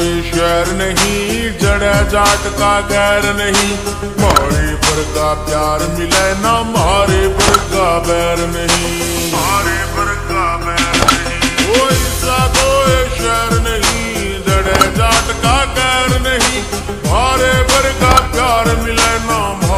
कोई शहर नहीं, जड़ जाट का गैर नहीं। मारे पर का प्यार मिले ना, मारे पर का बैर नहीं। मारे पर का बैर नहीं। कोई सा कोई शहर नहीं, जड़ जाट का गैर नहीं। मारे पर का प्यार मिले